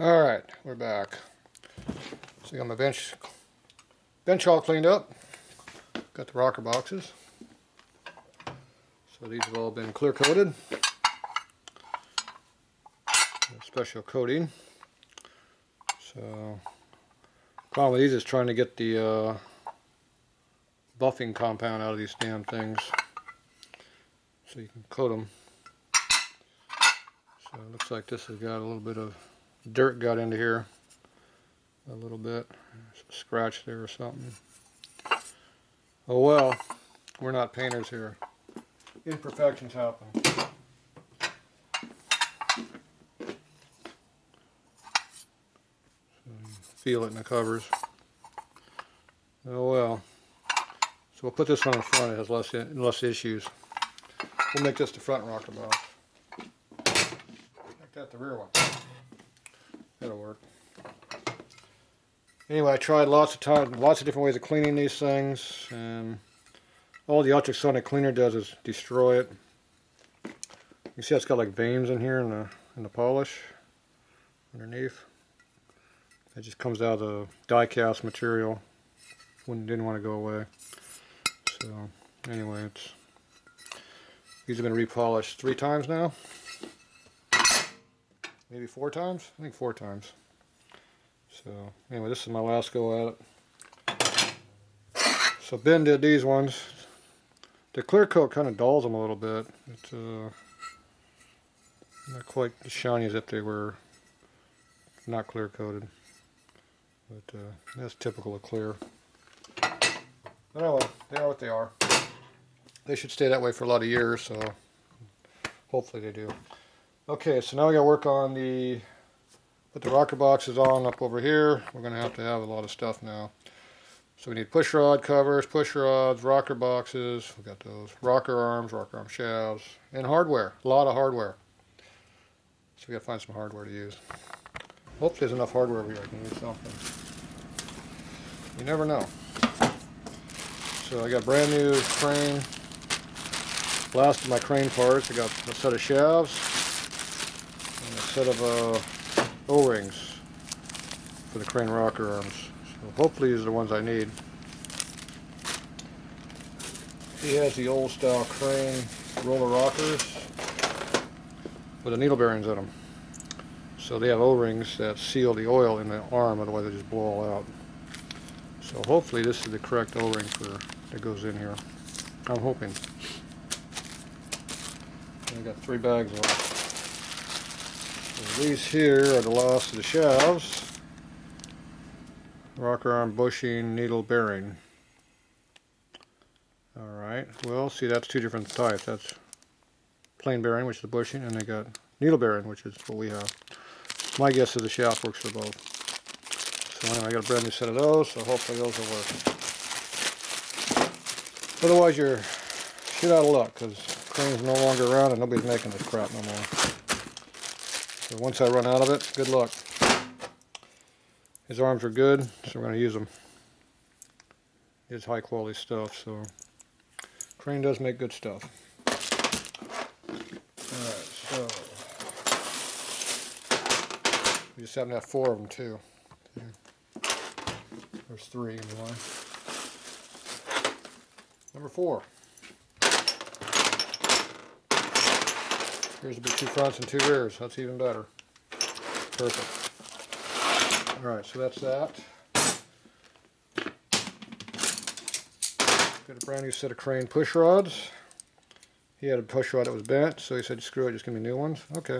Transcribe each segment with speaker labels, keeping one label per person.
Speaker 1: Alright, we're back. So I got my bench bench all cleaned up. Got the rocker boxes. So these have all been clear coated. Special coating. So problem with these is trying to get the uh, buffing compound out of these damn things. So you can coat them. So it looks like this has got a little bit of dirt got into here a little bit. Scratch there or something. Oh well, we're not painters here. Imperfections happen. feel it in the covers. Oh well. So we'll put this on the front, it has less, less issues. We'll make this the front rocker box. Make that the rear one. That'll work. Anyway, I tried lots of times, lots of different ways of cleaning these things, and all the ultrasonic cleaner does is destroy it. You see it's got like veins in here in the in the polish underneath. It just comes out of the die cast material. Wouldn't didn't want to go away. So anyway, it's these have been repolished three times now. Maybe four times? I think four times. So anyway, this is my last go at it. So Ben did these ones. The clear coat kind of dulls them a little bit. It's uh, not quite as shiny as if they were not clear coated. But uh, that's typical of clear. But well, they are what they are. They should stay that way for a lot of years, so hopefully they do. Okay, so now we got to work on the, put the rocker boxes on up over here. We're going to have to have a lot of stuff now. So we need push rod covers, push rods, rocker boxes. We got those rocker arms, rocker arm shafts, and hardware. A lot of hardware. So we got to find some hardware to use. Hopefully there's enough hardware here I can use something. You never know. So I got brand new crane. Last of my crane parts. I got a set of shafts set of uh, O-rings for the crane rocker arms. So hopefully these are the ones I need. He has the old style crane roller rockers with the needle bearings in them. So they have O-rings that seal the oil in the arm, otherwise they just blow all out. So hopefully this is the correct O-ring for that goes in here. I'm hoping. I got three bags them. These here are the last of the shafts. Rocker arm bushing, needle bearing. Alright, well see that's two different types. That's plain bearing, which is the bushing, and they got needle bearing, which is what we have. My guess is the shaft works for both. So anyway, I got a brand new set of those, so hopefully those will work. Otherwise you're shit out of luck, because crane's no longer around and nobody's making this crap no more. Once I run out of it, good luck. His arms are good, so we're going to use them. It's high quality stuff, so Crane does make good stuff. Alright, so we just happen to have four of them too. There's three anyway. Number four. Here's a bit two fronts and two rears. That's even better. Perfect. Alright, so that's that. Got a brand new set of crane push rods. He had a push rod that was bent, so he said, screw it, just give me new ones. Okay.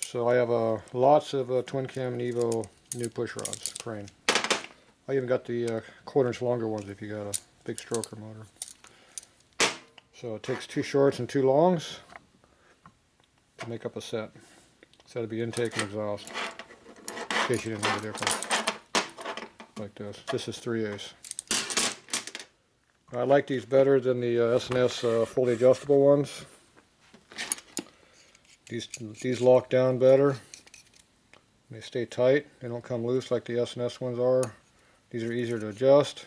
Speaker 1: So I have uh, lots of uh, twin cam and Evo new push rods, crane. I even got the uh, quarter inch longer ones if you got a big stroker motor. So it takes two shorts and two longs to make up a set. So it'd be intake and exhaust, in case you didn't know the difference. Like this. This is 3 ace. I like these better than the uh, S&S uh, fully adjustable ones. These, these lock down better. They stay tight. They don't come loose like the S&S ones are. These are easier to adjust.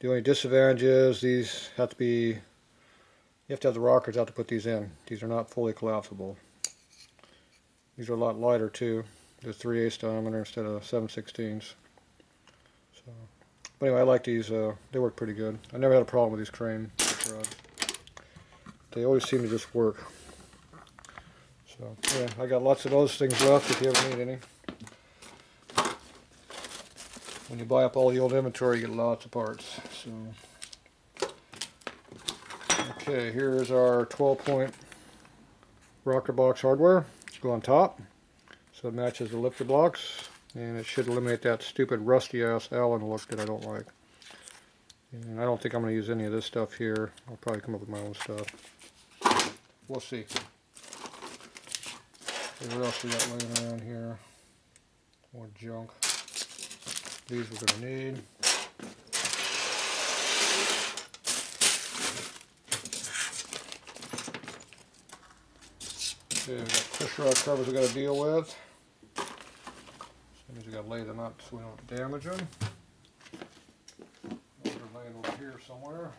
Speaker 1: The only disadvantage is these have to be you have to have the rockers out to put these in. These are not fully collapsible. These are a lot lighter too. the 3 8 diameter instead of 7 16s. So, but anyway, I like these. Uh, they work pretty good. I never had a problem with these crane rods. They always seem to just work. So yeah, I got lots of those things left if you ever need any. When you buy up all the old inventory, you get lots of parts. So okay, here's our 12 point rocker box hardware. Go on top, so it matches the lifter blocks, and it should eliminate that stupid rusty ass Allen look that I don't like. And I don't think I'm going to use any of this stuff here. I'll probably come up with my own stuff. We'll see. What else we got laying around here? More junk. These we're going to need. Okay, we got push rod covers we've got to deal with. So that means we got to lay them up so we don't damage them. They're laying over here somewhere.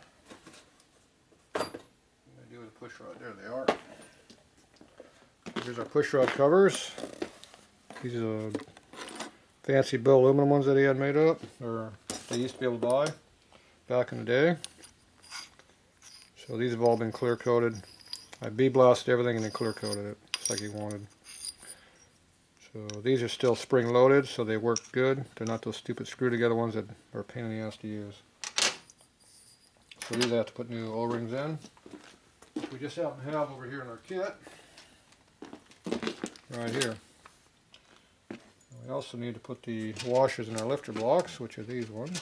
Speaker 1: What do do with the push rod? There they are. Here's our push rod covers. These are fancy billet aluminum ones that he had made up, or they used to be able to buy back in the day. So these have all been clear coated. I bead blasted everything and then clear coated it, just like he wanted. So these are still spring loaded, so they work good. They're not those stupid screw together ones that are a pain in the ass to use. So these I have to put new O-rings in. We just happen to have over here in our kit. Right here. We also need to put the washers in our lifter blocks, which are these ones.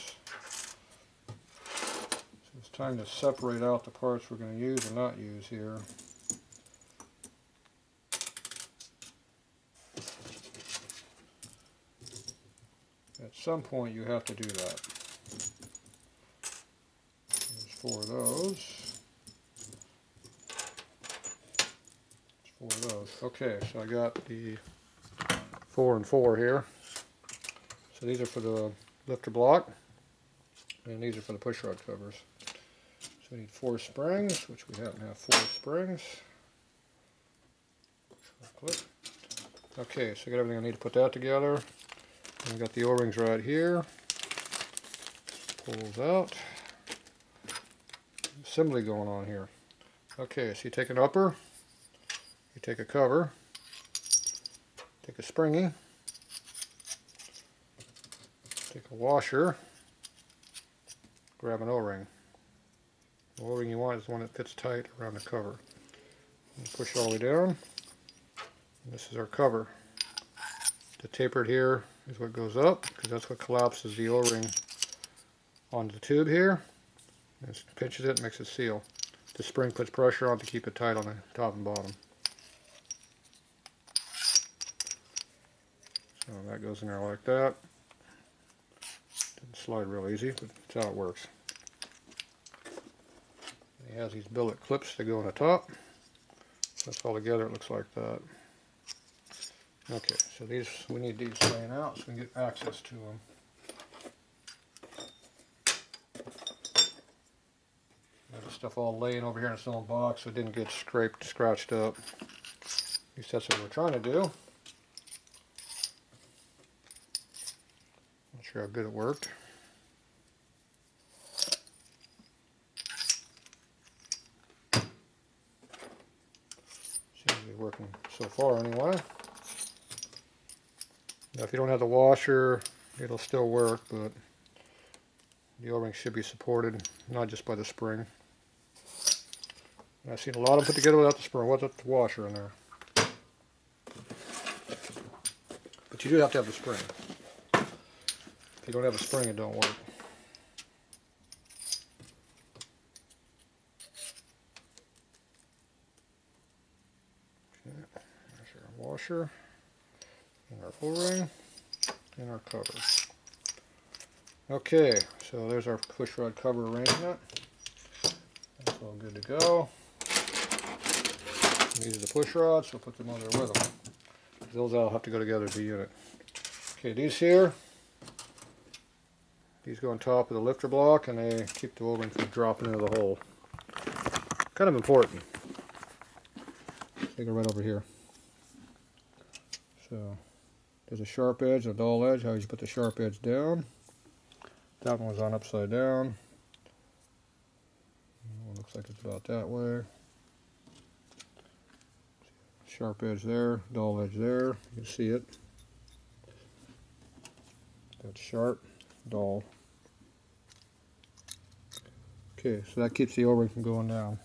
Speaker 1: Time to separate out the parts we're going to use and not use here. At some point you have to do that. There's four of those. There's four of those. Okay, so I got the four and four here. So these are for the lifter block, and these are for the push rod covers. We need four springs, which we happen to have four springs. Okay, so I got everything I need to put that together. And I got the O-rings right here. Pulls out. Assembly going on here. Okay, so you take an upper, you take a cover, take a springy, take a washer, grab an O-ring. The O-ring you want is the one that fits tight around the cover. Push it all the way down. This is our cover. The tapered here is what goes up because that's what collapses the O-ring onto the tube here. And pinches it, makes it seal. The spring puts pressure on to keep it tight on the top and bottom. So that goes in there like that. Didn't slide real easy, but that's how it works. Has these billet clips that go on the top. That's all together, it looks like that. Okay, so these we need these laying out so we can get access to them. Got stuff all laying over here in its own box so it didn't get scraped, scratched up. At least that's what we're trying to do. Not sure how good it worked. Seems to be working so far anyway. Now if you don't have the washer, it'll still work, but the O-ring should be supported, not just by the spring. I've seen a lot of them put together without the spring, without the washer in there. But you do have to have the spring. If you don't have a spring, it don't work. Okay, there's our washer and our O-ring and our cover. Okay, so there's our push rod cover arrangement. That's all good to go. These are the push rods, so put them on there with them. Those all have to go together as a unit. Okay, these here, these go on top of the lifter block and they keep the O-ring from dropping into the hole. Kind of important. They go right over here. So There's a sharp edge, a dull edge. How you put the sharp edge down. That one was on upside down. Looks like it's about that way. Sharp edge there, dull edge there. You can see it. That's sharp, dull. Okay, so that keeps the O-ring from going down.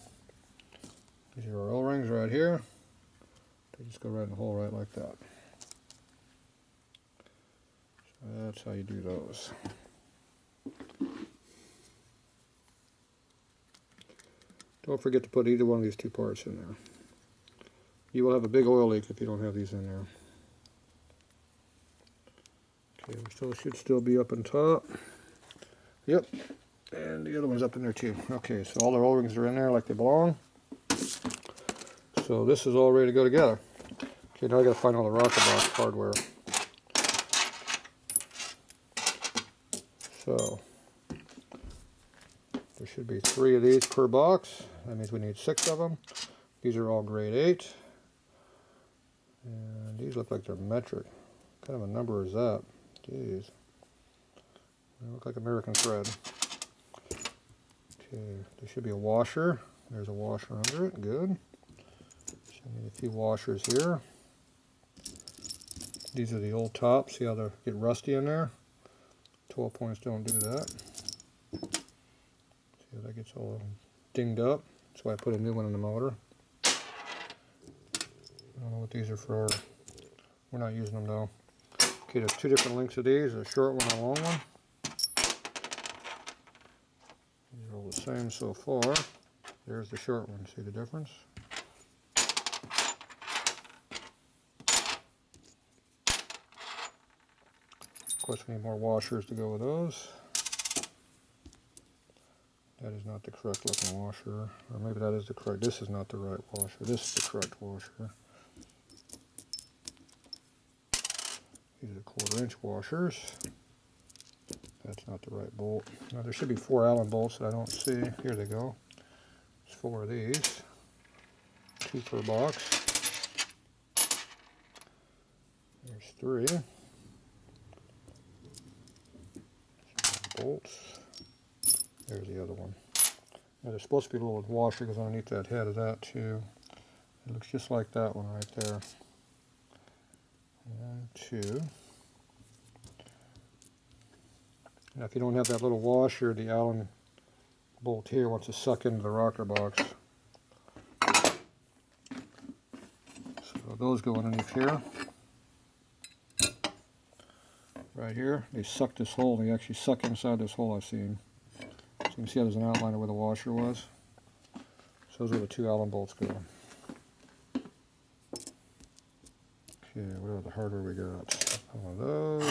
Speaker 1: These are our O-rings right here. They just go right in the hole right like that. That's how you do those. Don't forget to put either one of these two parts in there. You will have a big oil leak if you don't have these in there. Okay, we still should still be up on top. Yep, and the other one's up in there too. Okay, so all the O-rings are in there like they belong. So this is all ready to go together. Okay, now I gotta find all the rocker box hardware. So there should be three of these per box. That means we need six of them. These are all grade 8. And these look like they're metric. What kind of a number is that? Jeez. They look like American thread. Okay, there should be a washer. There's a washer under it. Good. So I need a few washers here. These are the old tops. See how they get rusty in there? 12 points don't do that. See how that gets all dinged up. That's why I put a new one in the motor. I don't know what these are for. We're not using them though. Okay, there's two different lengths of these, a short one and a long one. These are all the same so far. There's the short one, see the difference? Course we need more washers to go with those. That is not the correct looking washer. Or maybe that is the correct. This is not the right washer. This is the correct washer. These are quarter inch washers. That's not the right bolt. Now there should be four Allen bolts that I don't see. Here they go. There's four of these. Two per box. There's three. Bolts. There's the other one. Now there's supposed to be a little washer goes underneath that head of that too. It looks just like that one right there. One, two. Now if you don't have that little washer, the Allen bolt here wants to suck into the rocker box. So those go underneath here. Right here, they suck this hole. They actually suck inside this hole I've seen. So you can see how there's an outline of where the washer was. So those are the two Allen bolts go. Okay, what are the hardware we got? One of those.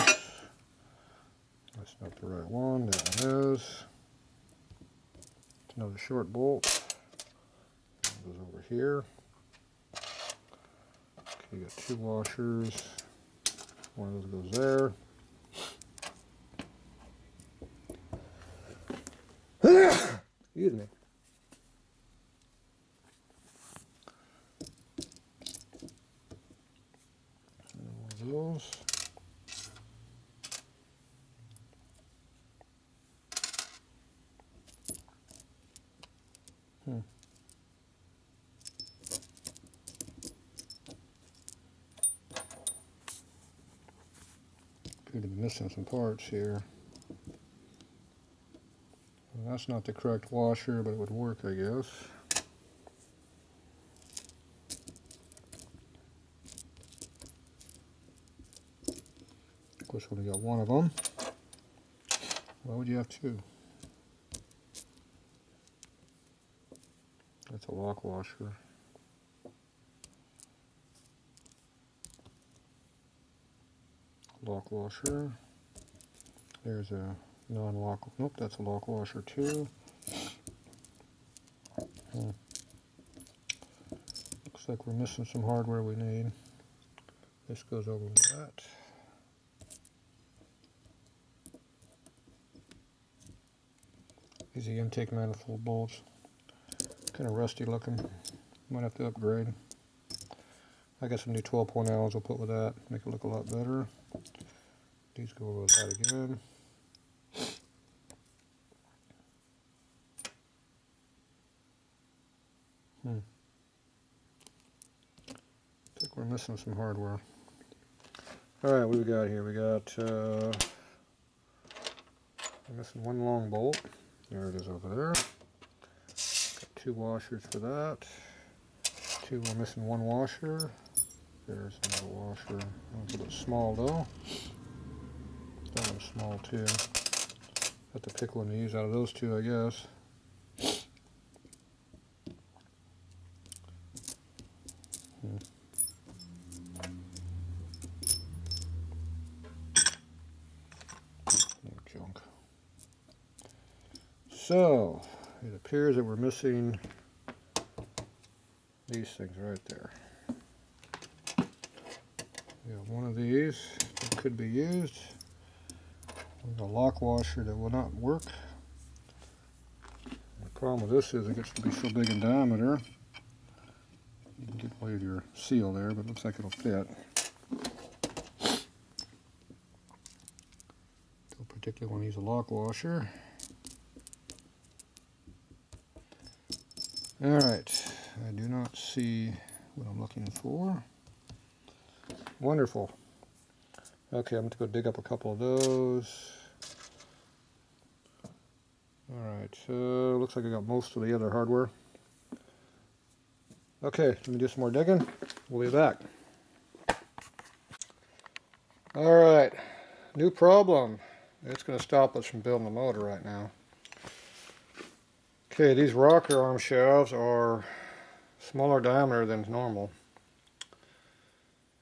Speaker 1: That's not the right one. That one is. Another short bolt. One goes over here. Okay, you got two washers. One of those goes there. Excuse me. Those. Hmm. Appear to be missing some parts here. That's not the correct washer, but it would work, I guess. Of course, we only got one of them. Why would you have two? That's a lock washer. Lock washer. There's a non-lock. Nope, that's a lock washer too. Hmm. Looks like we're missing some hardware we need. This goes over with that. These are intake manifold bolts. Kind of rusty looking. Might have to upgrade. I got some new 12 point Allens I'll put with that, make it look a lot better. These go over with that again. Hmm. I think we're missing some hardware. Alright, what we got here? We got, uh, missing one long bolt. There it is over there. Got two washers for that. Two, we're missing one washer. There's another washer. A bit small though. That one's small too. Have to pick one to use out of those two, I guess. Hmm. More junk. So, it appears that we're missing these things right there. We have one of these that could be used. A lock washer that will not work. The problem with this is it gets to be so big in diameter. You can get away with your seal there, but it looks like it'll fit. Don't particularly want to use a lock washer. Alright, I do not see what I'm looking for. Wonderful. Okay, I'm going to go dig up a couple of those. Alright, so uh, looks like I got most of the other hardware. Okay, let me do some more digging. We'll be back. Alright, new problem. It's going to stop us from building the motor right now. Okay, these rocker arm shelves are smaller diameter than normal.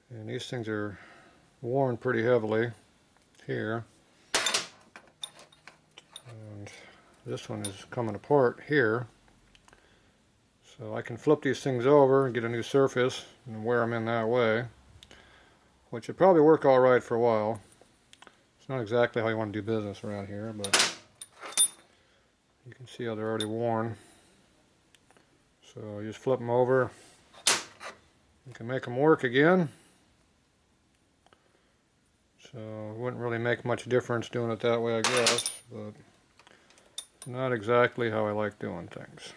Speaker 1: And these things are worn pretty heavily here. And this one is coming apart here. So I can flip these things over and get a new surface and wear them in that way. Which would probably work alright for a while. It's not exactly how you want to do business around here, but you can see how they're already worn. So you just flip them over. You can make them work again. So it wouldn't really make much difference doing it that way, I guess, but not exactly how I like doing things.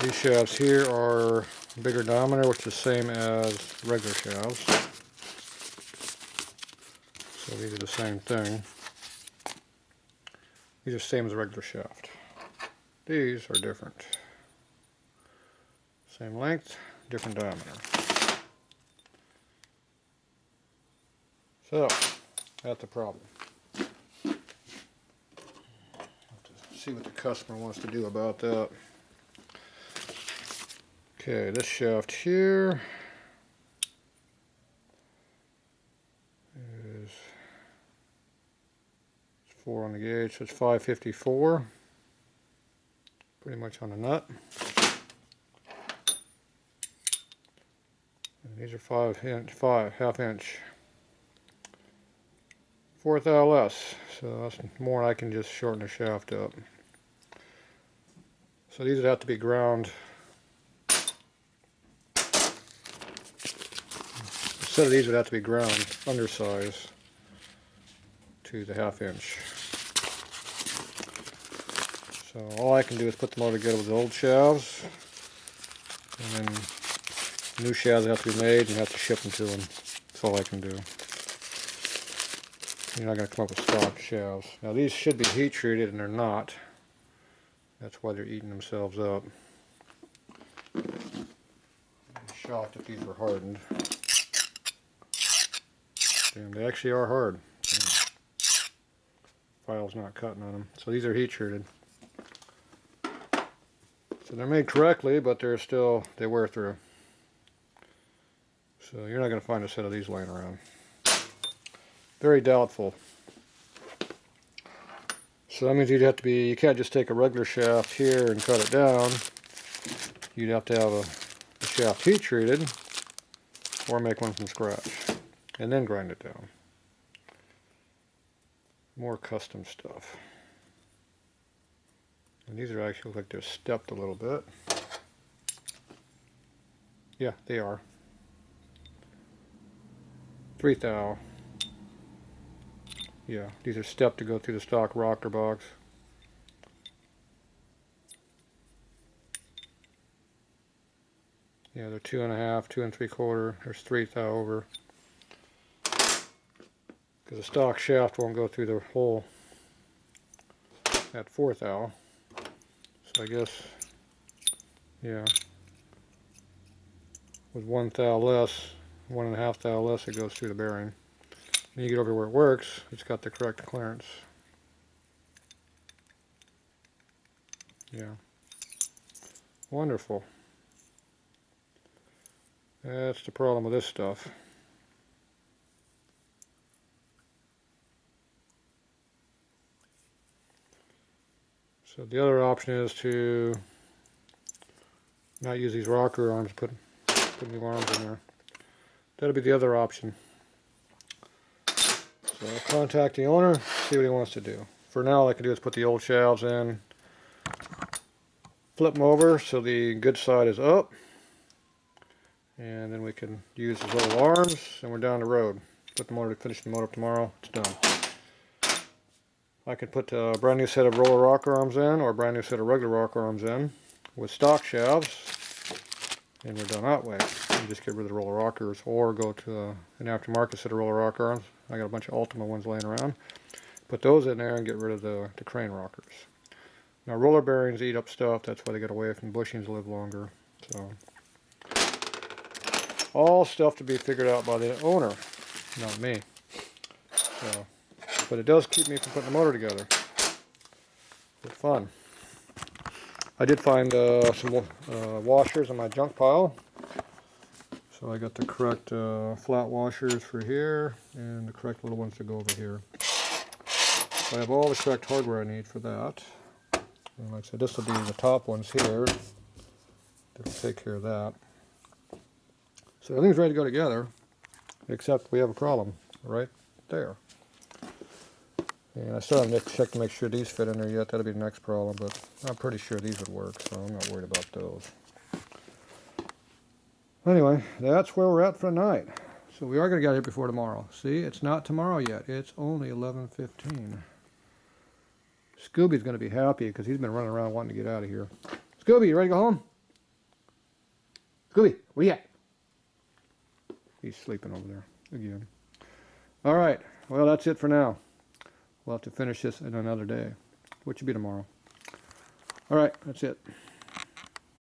Speaker 1: These shafts here are bigger diameter, which is the same as regular shafts. So these are the same thing. These are same as a regular shaft. These are different. Same length, different diameter. So, that's the problem. See what the customer wants to do about that. Okay, this shaft here four on the gauge, so it's 554. Pretty much on the nut. And these are five inch, five half inch fourth LS. So that's more I can just shorten the shaft up. So these would have to be ground. Set of these would have to be ground undersize to the half inch. So all I can do is put them all together with the old shafts. And then new shafts have to be made and have to ship them to them. That's all I can do. You're not going to come up with stock shafts. Now these should be heat treated and they're not. That's why they're eating themselves up. Be shocked if these were hardened. And they actually are hard. File's not cutting on them. So these are heat treated. So they're made correctly, but they're still, they wear through. So you're not going to find a set of these laying around. Very doubtful. So that means you'd have to be, you can't just take a regular shaft here and cut it down. You'd have to have a, a shaft heat treated or make one from scratch and then grind it down. More custom stuff. And these are actually like they're stepped a little bit. Yeah, they are. Three thou. Yeah, these are stepped to go through the stock rocker box. Yeah, they're two and a half, two and three quarter. There's three thou over. Because the stock shaft won't go through the hole at four thou. So I guess, yeah, with one thou less, one and a half thou less, it goes through the bearing. When you get over where it works, it's got the correct clearance. Yeah. Wonderful. That's the problem with this stuff. So the other option is to not use these rocker arms, put, put new arms in there. That'll be the other option. So I'll contact the owner, see what he wants to do. For now, all I can do is put the old shelves in, flip them over so the good side is up, and then we can use the little arms, and we're down the road. Put the motor, to finish the motor up tomorrow, it's done. I could put a brand new set of roller rocker arms in, or a brand new set of regular rocker arms in, with stock shafts, and we're done that way. You just get rid of the roller rockers, or go to an aftermarket set of roller rocker arms. I got a bunch of Ultima ones laying around. Put those in there and get rid of the, the crane rockers. Now roller bearings eat up stuff, that's why they get away from bushings live longer. So all stuff to be figured out by the owner, not me. So, but it does keep me from putting the motor together. It's fun. I did find uh, some uh, washers in my junk pile. So I got the correct uh, flat washers for here and the correct little ones to go over here. So I have all the correct hardware I need for that. And like I said, this will be the top ones here. That'll take care of that. So everything's ready to go together, except we have a problem right there. And I still haven't checked to make sure these fit in there yet. That'll be the next problem, but I'm pretty sure these would work, so I'm not worried about those. Anyway, that's where we're at for tonight. So we are going to get here before tomorrow. See, it's not tomorrow yet. It's only 11.15. Scooby's going to be happy because he's been running around wanting to get out of here. Scooby, you ready to go home? Scooby, where you at? He's sleeping over there again. All right. Well, that's it for now. We'll have to finish this in another day, which will be tomorrow. All right. That's it.